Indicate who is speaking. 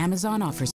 Speaker 1: Amazon offers